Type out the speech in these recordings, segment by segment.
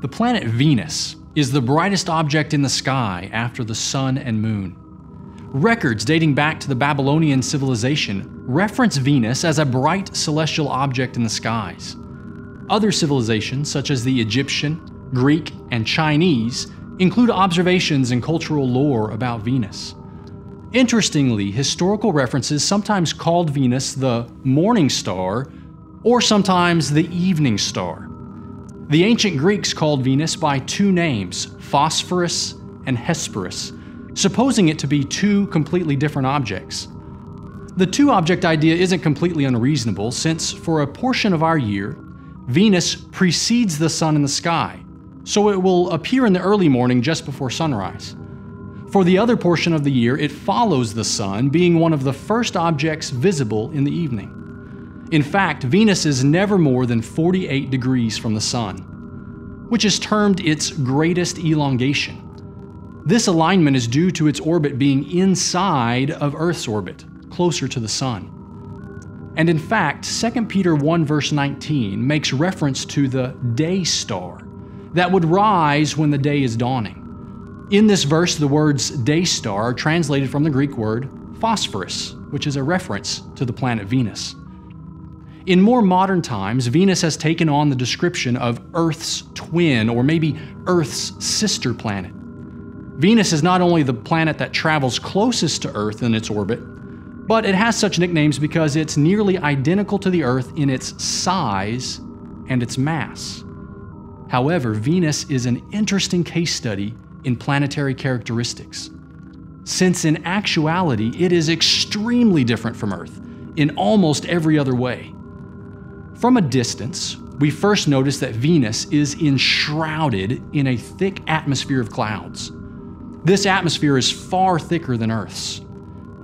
The planet Venus is the brightest object in the sky after the sun and moon. Records dating back to the Babylonian civilization reference Venus as a bright celestial object in the skies. Other civilizations, such as the Egyptian, Greek, and Chinese, include observations and cultural lore about Venus. Interestingly, historical references sometimes called Venus the morning star or sometimes the evening star. The ancient Greeks called Venus by two names, Phosphorus and Hesperus, supposing it to be two completely different objects. The two object idea isn't completely unreasonable, since for a portion of our year, Venus precedes the sun in the sky, so it will appear in the early morning just before sunrise. For the other portion of the year, it follows the sun, being one of the first objects visible in the evening. In fact, Venus is never more than 48 degrees from the Sun, which is termed its greatest elongation. This alignment is due to its orbit being inside of Earth's orbit, closer to the Sun. And in fact, 2 Peter 1 verse 19 makes reference to the day star that would rise when the day is dawning. In this verse, the words day star are translated from the Greek word phosphorus, which is a reference to the planet Venus. In more modern times, Venus has taken on the description of Earth's twin, or maybe Earth's sister planet. Venus is not only the planet that travels closest to Earth in its orbit, but it has such nicknames because it's nearly identical to the Earth in its size and its mass. However, Venus is an interesting case study in planetary characteristics, since in actuality it is extremely different from Earth in almost every other way. From a distance, we first notice that Venus is enshrouded in a thick atmosphere of clouds. This atmosphere is far thicker than Earth's.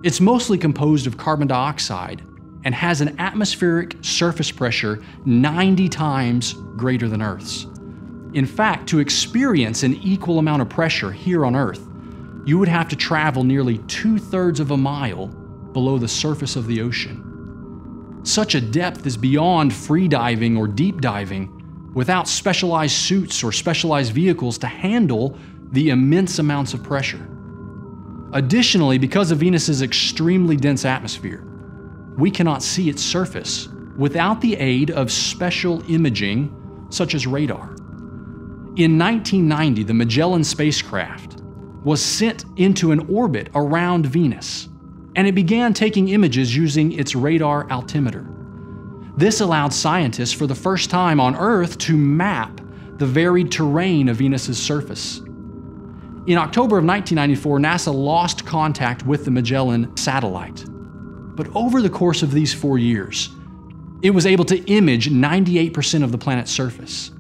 It's mostly composed of carbon dioxide and has an atmospheric surface pressure 90 times greater than Earth's. In fact, to experience an equal amount of pressure here on Earth, you would have to travel nearly two thirds of a mile below the surface of the ocean. Such a depth is beyond free diving or deep diving without specialized suits or specialized vehicles to handle the immense amounts of pressure. Additionally, because of Venus's extremely dense atmosphere, we cannot see its surface without the aid of special imaging such as radar. In 1990, the Magellan spacecraft was sent into an orbit around Venus and it began taking images using its radar altimeter. This allowed scientists for the first time on Earth to map the varied terrain of Venus's surface. In October of 1994, NASA lost contact with the Magellan satellite. But over the course of these four years, it was able to image 98% of the planet's surface.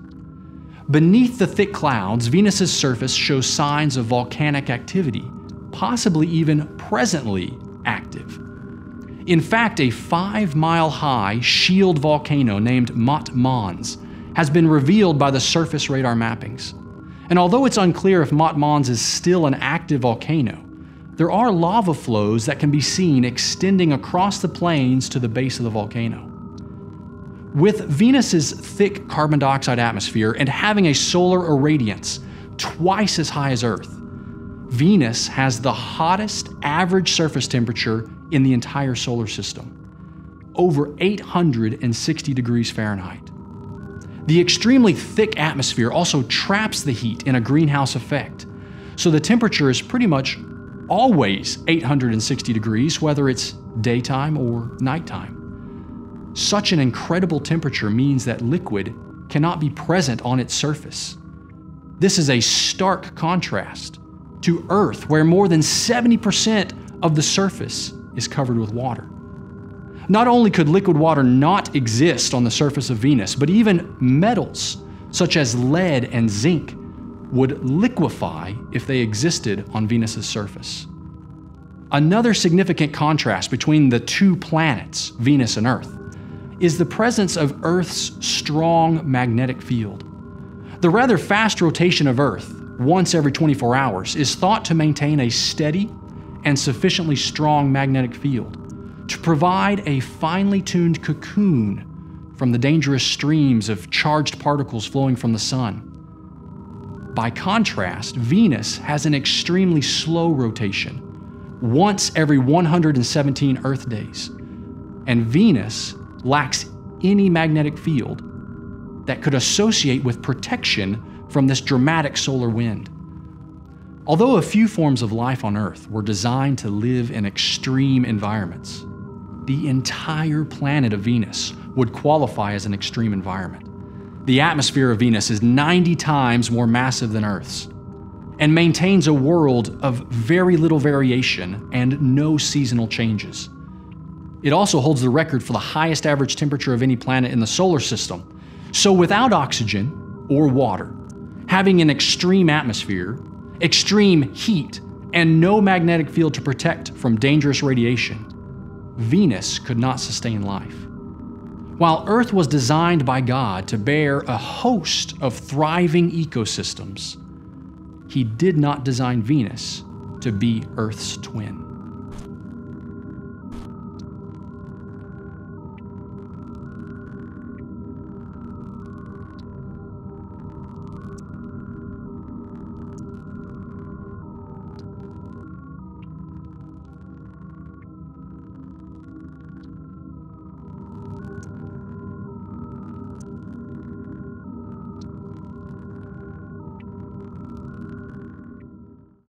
Beneath the thick clouds, Venus's surface shows signs of volcanic activity, possibly even presently active. In fact, a five mile high shield volcano named Maat Mons has been revealed by the surface radar mappings. And although it's unclear if Maat Mons is still an active volcano, there are lava flows that can be seen extending across the plains to the base of the volcano. With Venus's thick carbon dioxide atmosphere and having a solar irradiance twice as high as Earth, Venus has the hottest average surface temperature in the entire solar system, over 860 degrees Fahrenheit. The extremely thick atmosphere also traps the heat in a greenhouse effect, so the temperature is pretty much always 860 degrees, whether it's daytime or nighttime. Such an incredible temperature means that liquid cannot be present on its surface. This is a stark contrast to Earth, where more than 70% of the surface is covered with water. Not only could liquid water not exist on the surface of Venus, but even metals such as lead and zinc would liquefy if they existed on Venus's surface. Another significant contrast between the two planets, Venus and Earth, is the presence of Earth's strong magnetic field. The rather fast rotation of Earth once every 24 hours is thought to maintain a steady and sufficiently strong magnetic field to provide a finely tuned cocoon from the dangerous streams of charged particles flowing from the sun. By contrast, Venus has an extremely slow rotation, once every 117 Earth days, and Venus lacks any magnetic field that could associate with protection from this dramatic solar wind. Although a few forms of life on Earth were designed to live in extreme environments, the entire planet of Venus would qualify as an extreme environment. The atmosphere of Venus is 90 times more massive than Earth's and maintains a world of very little variation and no seasonal changes. It also holds the record for the highest average temperature of any planet in the solar system. So, without oxygen or water, having an extreme atmosphere, extreme heat, and no magnetic field to protect from dangerous radiation, Venus could not sustain life. While Earth was designed by God to bear a host of thriving ecosystems, He did not design Venus to be Earth's twin.